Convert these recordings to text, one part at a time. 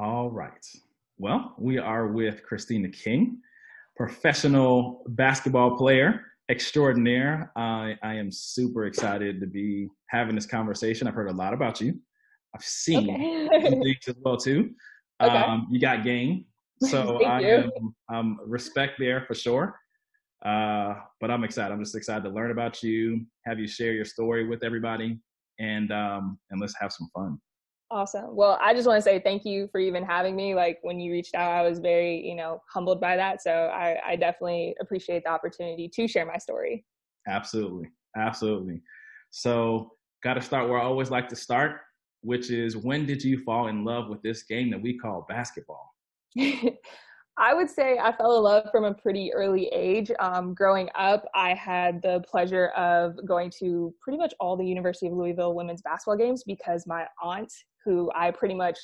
All right. Well, we are with Kristina King, professional basketball player extraordinaire. I, I am super excited to be having this conversation. I've heard a lot about you. I've seen okay. things as well too. Okay. Um, you got game, so I am um, respect there for sure. Uh, but I'm excited. I'm just excited to learn about you, have you share your story with everybody, and um, and let's have some fun. Awesome. Well, I just want to say thank you for even having me. Like when you reached out, I was very, you know, humbled by that. So I, I definitely appreciate the opportunity to share my story. Absolutely. Absolutely. So got to start where I always like to start, which is when did you fall in love with this game that we call basketball? I would say I fell in love from a pretty early age. Um, growing up, I had the pleasure of going to pretty much all the University of Louisville women's basketball games because my aunt, who I pretty much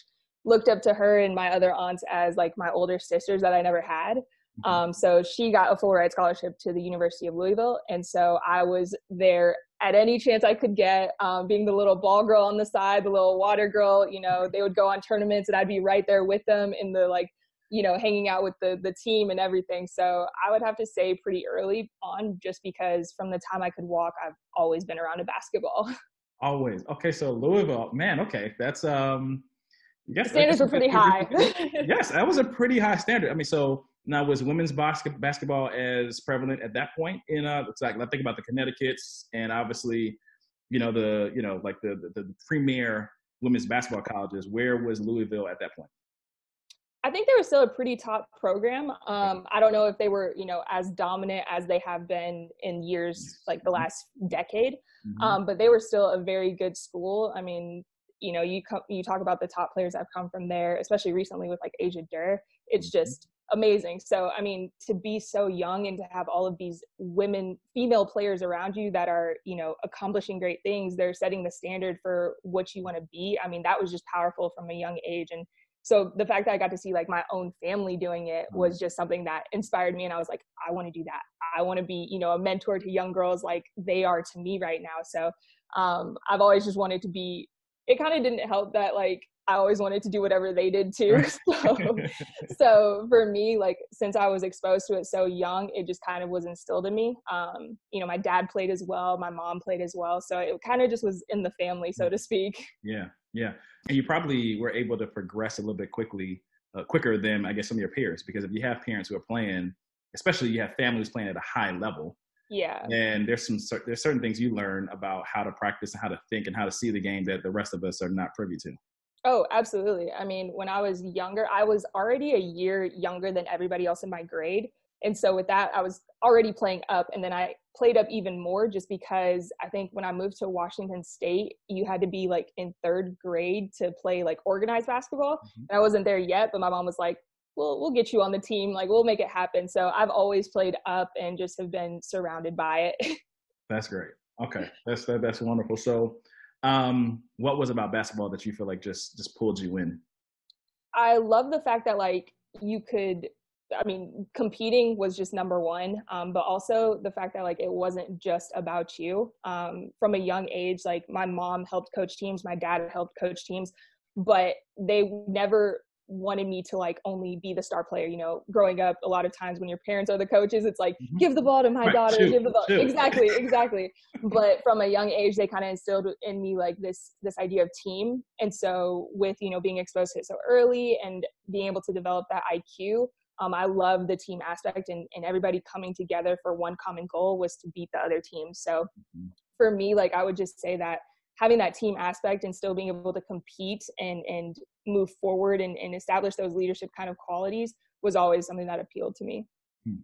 looked up to her and my other aunts as like my older sisters that I never had. Mm-hmm. Um, so she got a full ride scholarship to the University of Louisville. And so I was there at any chance I could get, um, being the little ball girl on the side, the little water girl, you know, they would go on tournaments and I'd be right there with them in the like you know hanging out with the the team and everything. So i would have to say pretty early on just because from the time i could walk i've always been around a basketball. Always. Okay so louisville man okay that's um yes standards were pretty high. Yes that was a pretty high standard. I mean so now was women's basket, basketball as prevalent at that point in uh it's like i think about the connecticut's and obviously you know the you know like the the, the premier women's basketball colleges. Where was louisville at that point I think they were still a pretty top program. Um, I don't know if they were, you know, as dominant as they have been in years like the last decade, mm-hmm. um, but they were still a very good school. I mean, you know, you come, you talk about the top players that have come from there, especially recently with like Asia Durr. It's mm-hmm. just amazing. So, I mean, to be so young and to have all of these women, female players around you that are, you know, accomplishing great things, they're setting the standard for what you want to be. I mean, that was just powerful from a young age. And so the fact that i got to see like my own family doing it was mm-hmm. just something that inspired me and i was like i want to do that. I want to be you know a mentor to young girls like they are to me right now. So um, i've always just wanted to be it kind of didn't help that like i always wanted to do whatever they did too so, so for me like since i was exposed to it so young it just kind of was instilled in me. Um, you know my dad played as well my mom played as well so it kind of just was in the family so mm. to speak. Yeah yeah, and you probably were able to progress a little bit quickly, uh, quicker than I guess some of your peers, because if you have parents who are playing, especially you have families playing at a high level. Yeah. And there's some there's certain things you learn about how to practice and how to think and how to see the game that the rest of us are not privy to. Oh, absolutely. I mean, when I was younger, I was already a year younger than everybody else in my grade. And so with that, I was already playing up and then I played up even more just because I think when I moved to Washington State, you had to be like in third grade to play like organized basketball. Mm-hmm. And I wasn't there yet, but my mom was like, "We'll we'll get you on the team. Like we'll make it happen." So I've always played up and just have been surrounded by it. that's great. Okay, that's that, that's wonderful. So, um, what was about basketball that you feel like just just pulled you in? I love the fact that like you could I mean, competing was just number one, um, but also the fact that like it wasn't just about you. Um, from a young age, like my mom helped coach teams, my dad helped coach teams, but they never wanted me to like only be the star player. You know, growing up, a lot of times when your parents are the coaches, it's like mm-hmm. give the ball to my right. daughter, shoot, give the ball. Shoot. Exactly, exactly. but from a young age, they kind of instilled in me like this this idea of team, and so with you know being exposed to it so early and being able to develop that IQ um, I love the team aspect and, and everybody coming together for one common goal was to beat the other team. So mm-hmm. for me, like I would just say that having that team aspect and still being able to compete and, and move forward and, and establish those leadership kind of qualities was always something that appealed to me. Hmm.